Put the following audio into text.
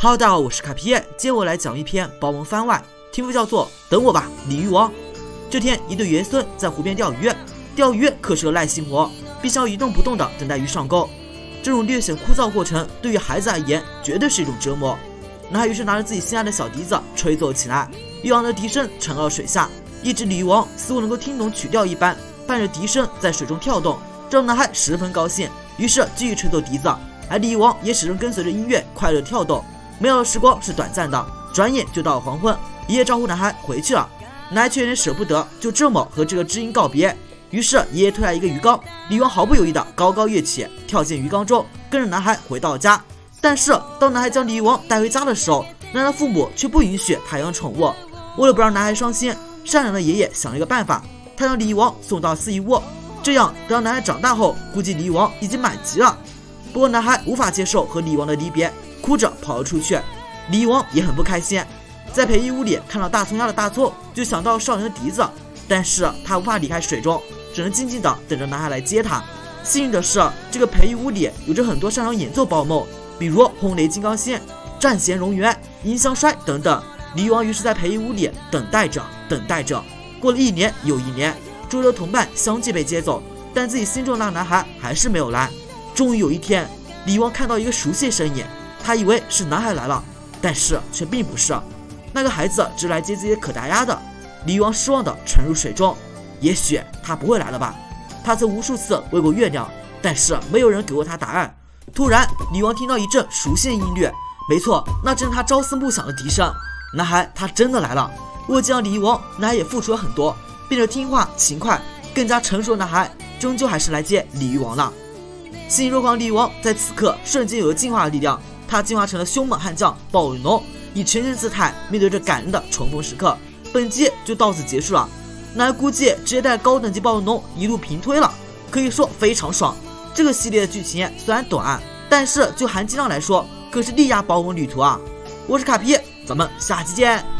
Hello，大家好，我是卡皮。今天我来讲一篇包文番外，题目叫做《等我吧，鲤鱼王》。这天，一对爷孙在湖边钓鱼，钓鱼可是个耐心活，必须要一动不动地等待鱼上钩。这种略显枯燥过程，对于孩子而言，绝对是一种折磨。男孩于是拿着自己心爱的小笛子吹奏起来，悠扬的笛声传到了水下。一只鲤鱼王似乎能够听懂曲调一般，伴着笛声在水中跳动，这让男孩十分高兴，于是继续吹奏笛子，而鲤鱼王也始终跟随着音乐快乐跳动。美好的时光是短暂的，转眼就到了黄昏。爷爷招呼男孩回去了，男孩却有点舍不得，就这么和这个知音告别。于是爷爷推来一个鱼缸，鲤鱼王毫不犹豫地高高跃起，跳进鱼缸中，跟着男孩回到了家。但是当男孩将鲤鱼王带回家的时候，男孩父母却不允许他养宠物。为了不让男孩伤心，善良的爷爷想了一个办法，他将鲤鱼王送到四翼屋，这样等到男孩长大后，估计鲤鱼王已经满级了。不过男孩无法接受和鲤鱼王的离别。哭着跑了出去，鲤鱼王也很不开心，在培育屋里看到大葱鸭的大葱，就想到少年的笛子，但是他无法离开水中，只能静静的等着男孩来接他。幸运的是，这个培育屋里有着很多擅长演奏宝梦，比如轰雷金刚仙、战弦荣元、音香衰等等。鲤鱼王于是在培育屋里等待着，等待着。过了一年又一年，周围的同伴相继被接走，但自己心中的那个男孩还是没有来。终于有一天，鲤鱼王看到一个熟悉的身影。他以为是男孩来了，但是却并不是。那个孩子只是来接自己的可达鸭的。鲤鱼王失望地沉入水中。也许他不会来了吧？他曾无数次问过月亮，但是没有人给过他答案。突然，鲤鱼王听到一阵熟悉的音律，没错，那正是他朝思暮想的笛声。男孩，他真的来了。为了见到鲤鱼王，男孩也付出了很多，变得听话、勤快、更加成熟的男孩，终究还是来接鲤鱼王了。欣喜若狂的鲤鱼王在此刻瞬间有了进化的力量。他进化成了凶猛悍将暴雨龙，以全新姿态面对着感人的重逢时刻。本集就到此结束了。那估计直接带高等级暴雨龙一路平推了，可以说非常爽。这个系列的剧情虽然短，但是就含金量来说，可是力压暴风旅途啊！我是卡皮，咱们下期见。